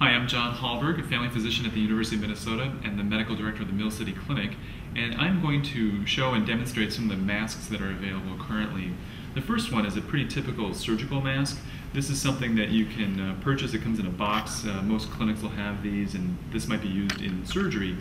Hi, I'm Jon Hallberg, a family physician at the University of Minnesota and the medical director of the Mill City Clinic, and I'm going to show and demonstrate some of the masks that are available currently. The first one is a pretty typical surgical mask. This is something that you can uh, purchase. It comes in a box. Uh, most clinics will have these, and this might be used in surgery.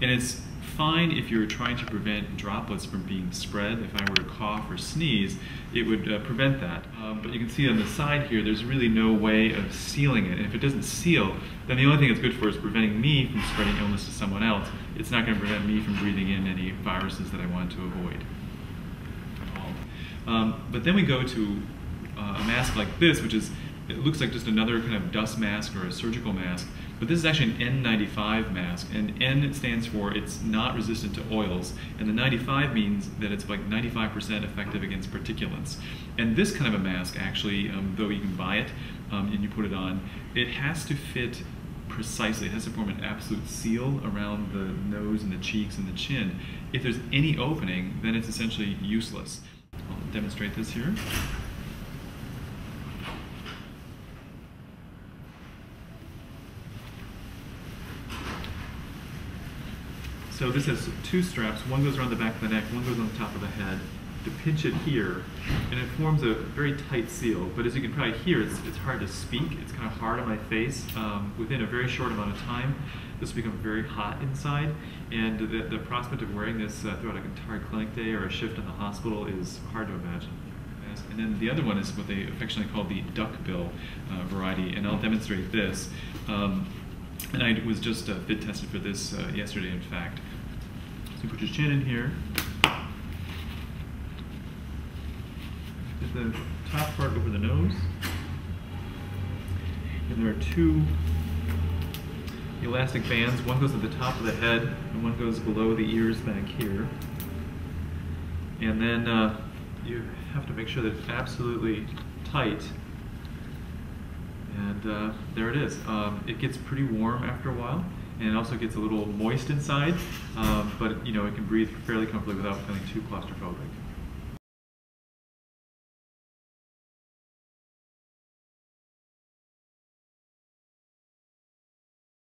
And it's fine if you're trying to prevent droplets from being spread. If I were to cough or sneeze, it would uh, prevent that. Um, but you can see on the side here, there's really no way of sealing it. And if it doesn't seal, then the only thing it's good for is preventing me from spreading illness to someone else. It's not going to prevent me from breathing in any viruses that I want to avoid. Um, but then we go to uh, a mask like this, which is, it looks like just another kind of dust mask or a surgical mask, but this is actually an N95 mask, and N stands for it's not resistant to oils, and the 95 means that it's like 95% effective against particulates. And this kind of a mask actually, um, though you can buy it um, and you put it on, it has to fit precisely. It has to form an absolute seal around the nose and the cheeks and the chin. If there's any opening, then it's essentially useless. I'll demonstrate this here. So this has two straps. One goes around the back of the neck, one goes on the top of the head. To pinch it here, and it forms a very tight seal. But as you can probably hear, it's, it's hard to speak. It's kind of hard on my face. Um, within a very short amount of time, this will become very hot inside. And the, the prospect of wearing this uh, throughout an entire clinic day or a shift in the hospital is hard to imagine. And then the other one is what they affectionately call the duck bill uh, variety, and I'll demonstrate this. Um, and I was just uh, fit tested for this uh, yesterday, in fact. So you put your chin in here. Get the top part over the nose. And there are two elastic bands. One goes at the top of the head, and one goes below the ears back here. And then uh, you have to make sure that it's absolutely tight and uh, there it is. Um, it gets pretty warm after a while, and it also gets a little moist inside, um, but you know it can breathe fairly comfortably without feeling too claustrophobic.